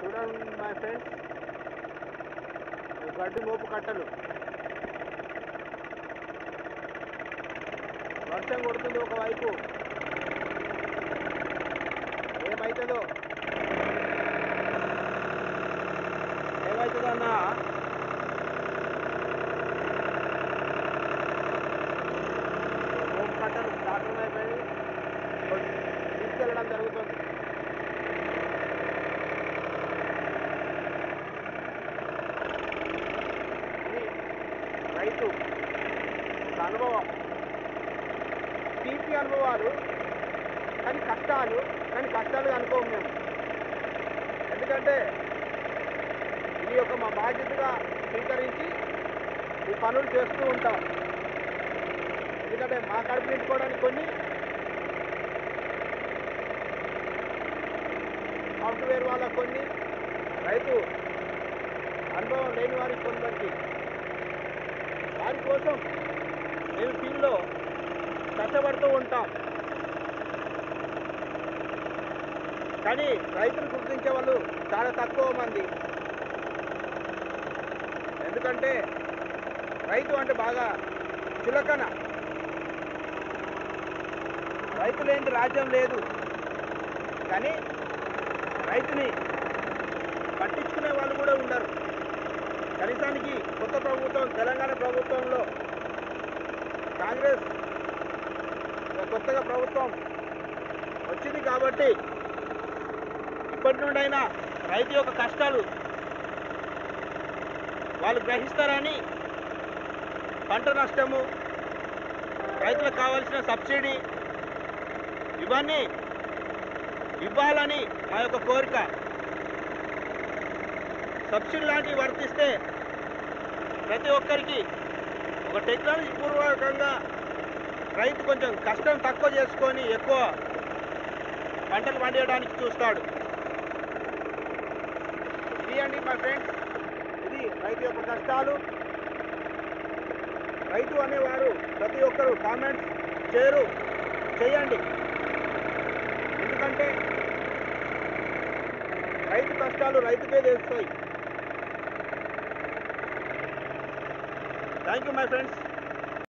చూడండి my friends గడ్డి మోపు కట్టలు. వర్షం కొడుతుంది ఒకవైపు. ఏమవుతుందో ఏమవుతుందో మోపు కట్టలు స్టార్ట్ అయిపోయి తీసుకెళ్ళడం జరుగుతుంది ఇది రైతు అనుభవం. తీపి అనుభవాలు కానీ కష్టాలు కానీ కష్టాలు అనుభవం మేము. ఎందుకంటే ఈ యొక్క మా బాధ్యతగా స్వీకరించి ఈ పనులు చేస్తూ ఉంటాం. ఎందుకంటే మా కడుపు నింపుకోవడానికి కొన్ని సాఫ్ట్వేర్ వాళ్ళకు కొన్ని రైతు అనుభవం లేని వారికి కొందరికి వారి కోసం మేము ఫీల్డ్లో కష్టపడుతూ ఉంటాం. కానీ రైతులు గుర్తించే వాళ్ళు చాలా తక్కువ మంది. ఎందుకంటే రైతు అంటే బాగా చులకన. రైతు లేని రాజ్యం లేదు. కానీ రైతుని పట్టించుకునే వాళ్ళు కూడా ఉండరు. కనీసానికి కొత్త ప్రభుత్వం తెలంగాణ ప్రభుత్వంలో కాంగ్రెస్ కొత్తగా ప్రభుత్వం వచ్చింది కాబట్టి ఇప్పటి నుండైనా రైతు యొక్క కష్టాలు వాళ్ళు గ్రహిస్తారని పంట నష్టము రైతులకు కావాల్సిన సబ్సిడీ ఇవన్నీ ఇవ్వాలని మా యొక్క కోరిక. సబ్సిడీ లాంటివి వర్తిస్తే ప్రతి ఒక్కరికి ఒక టెక్నాలజీ పూర్వకంగా రైతు కొంచెం కష్టం తక్కువ చేసుకొని ఎక్కువ పంటలు పండించడానికి చూస్తాడు. ఇది అండి మా ఫ్రెండ్స్ ఇది రైతు యొక్క కష్టాలు. రైతు అనేవారు ప్రతి ఒక్కరు కామెంట్స్ చేయరు చేయండి. ఎందుకంటే రైతు కష్టాలు రైతుకే తెలుస్తాయి. Thank you my friends